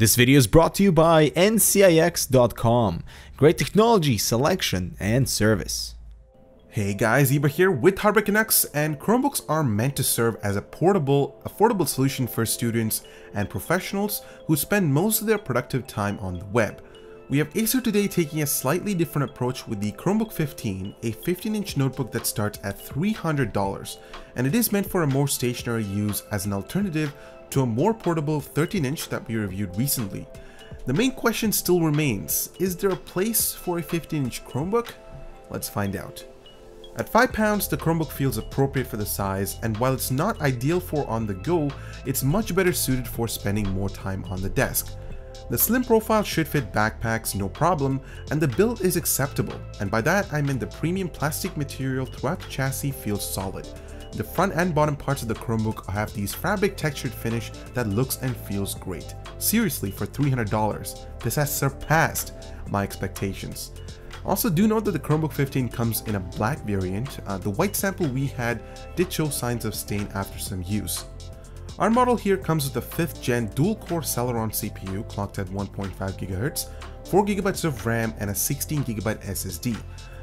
This video is brought to you by NCIX.com. Great technology, selection, and service. Hey guys, Eba here with Hardware Canucks, and Chromebooks are meant to serve as a portable, affordable solution for students and professionals who spend most of their productive time on the web. We have Acer today taking a slightly different approach with the Chromebook 15, a 15-inch notebook that starts at $300, and it is meant for a more stationary use as an alternative to a more portable 13-inch that we reviewed recently. The main question still remains, is there a place for a 15-inch Chromebook? Let's find out. At 5 pounds, the Chromebook feels appropriate for the size, and while it's not ideal for on the go, it's much better suited for spending more time on the desk. The slim profile should fit backpacks no problem, and the build is acceptable, and by that I mean the premium plastic material throughout the chassis feels solid. The front and bottom parts of the Chromebook have these fabric textured finish that looks and feels great. Seriously, for $300, this has surpassed my expectations. Also do note that the Chromebook 15 comes in a black variant. Uh, the white sample we had did show signs of stain after some use. Our model here comes with a 5th gen dual-core Celeron CPU clocked at 1.5 GHz, 4GB of RAM and a 16GB SSD.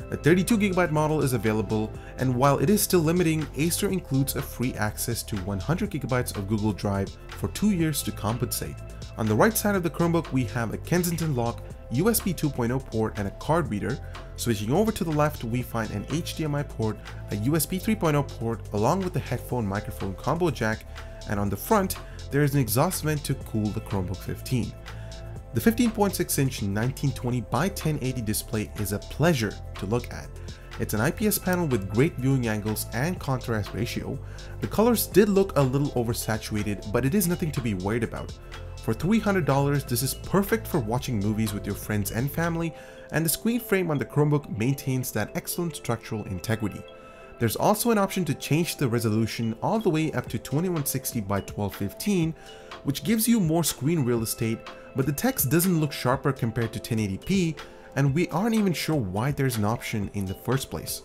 A 32GB model is available, and while it is still limiting, Acer includes a free access to 100GB of Google Drive for 2 years to compensate. On the right side of the Chromebook, we have a Kensington lock, USB 2.0 port, and a card reader. Switching over to the left, we find an HDMI port, a USB 3.0 port, along with the headphone microphone combo jack, and on the front, there is an exhaust vent to cool the Chromebook 15. The 15.6 inch 1920 by 1080 display is a pleasure to look at. It's an IPS panel with great viewing angles and contrast ratio. The colors did look a little oversaturated, but it is nothing to be worried about. For $300, this is perfect for watching movies with your friends and family, and the screen frame on the Chromebook maintains that excellent structural integrity. There's also an option to change the resolution all the way up to 2160 by 1215, which gives you more screen real estate, but the text doesn't look sharper compared to 1080p, and we aren't even sure why there's an option in the first place.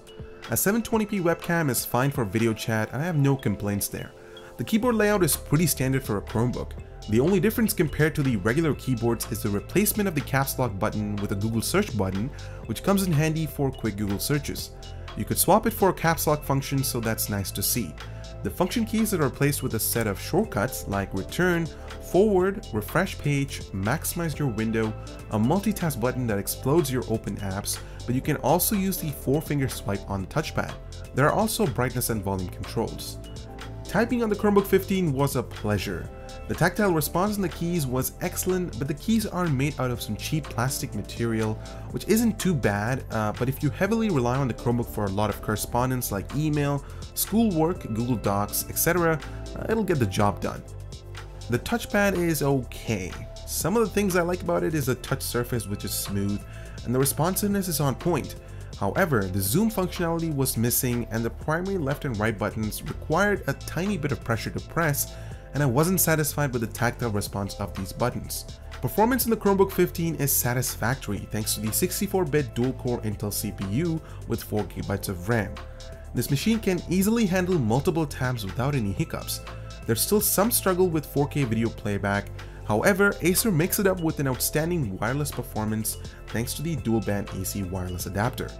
A 720p webcam is fine for video chat and I have no complaints there. The keyboard layout is pretty standard for a Chromebook. The only difference compared to the regular keyboards is the replacement of the caps lock button with a Google search button, which comes in handy for quick Google searches. You could swap it for a caps lock function so that's nice to see. The function keys that are replaced with a set of shortcuts like return, forward, refresh page, maximize your window, a multitask button that explodes your open apps, but you can also use the four finger swipe on the touchpad. There are also brightness and volume controls. Typing on the Chromebook 15 was a pleasure. The tactile response on the keys was excellent, but the keys are made out of some cheap plastic material, which isn't too bad, uh, but if you heavily rely on the Chromebook for a lot of correspondence like email, schoolwork, Google Docs, etc., uh, it'll get the job done. The touchpad is okay. Some of the things I like about it is the touch surface which is smooth, and the responsiveness is on point. However, the zoom functionality was missing and the primary left and right buttons required a tiny bit of pressure to press and I wasn't satisfied with the tactile response of these buttons. Performance in the Chromebook 15 is satisfactory thanks to the 64-bit dual-core Intel CPU with 4GB of RAM. This machine can easily handle multiple tabs without any hiccups. There's still some struggle with 4K video playback, however Acer makes it up with an outstanding wireless performance thanks to the dual-band AC wireless adapter.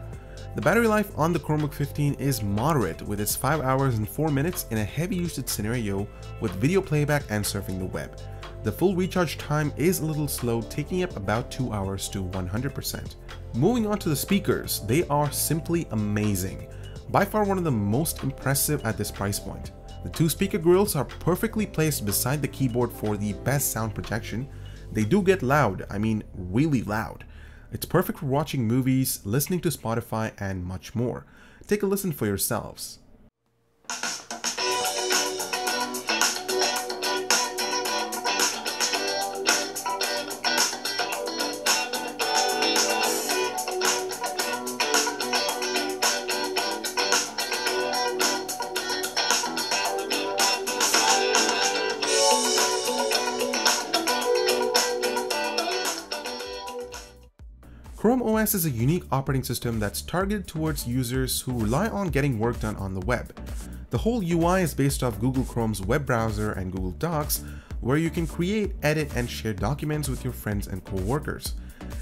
The battery life on the Chromebook 15 is moderate with its 5 hours and 4 minutes in a heavy usage scenario with video playback and surfing the web. The full recharge time is a little slow, taking up about 2 hours to 100%. Moving on to the speakers, they are simply amazing. By far one of the most impressive at this price point. The two speaker grills are perfectly placed beside the keyboard for the best sound projection. They do get loud, I mean really loud. It's perfect for watching movies, listening to Spotify, and much more. Take a listen for yourselves. Chrome OS is a unique operating system that's targeted towards users who rely on getting work done on the web. The whole UI is based off Google Chrome's web browser and Google Docs, where you can create, edit, and share documents with your friends and coworkers.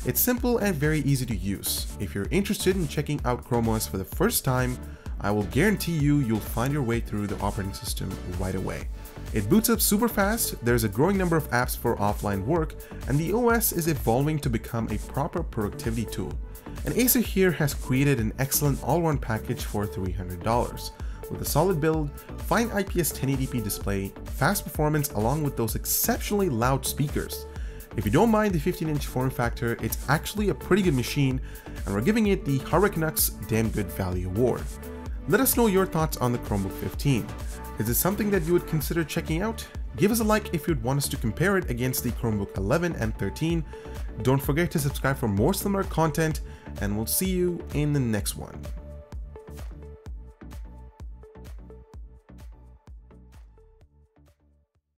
It's simple and very easy to use. If you're interested in checking out Chrome OS for the first time, I will guarantee you you'll find your way through the operating system right away. It boots up super fast, there's a growing number of apps for offline work, and the OS is evolving to become a proper productivity tool. And Acer here has created an excellent all-round package for $300 with a solid build, fine IPS 1080p display, fast performance along with those exceptionally loud speakers. If you don't mind the 15-inch form factor, it's actually a pretty good machine, and we're giving it the Canucks Damn Good Value Award. Let us know your thoughts on the Chromebook 15. Is it something that you would consider checking out? Give us a like if you'd want us to compare it against the Chromebook 11 and 13. Don't forget to subscribe for more similar content, and we'll see you in the next one.